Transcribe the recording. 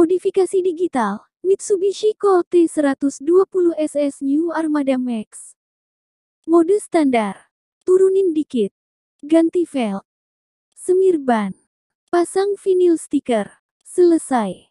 Modifikasi digital, Mitsubishi Colt T120 SS New Armada Max. Mode standar. Turunin dikit. Ganti velg. Semir ban. Pasang vinil stiker. Selesai.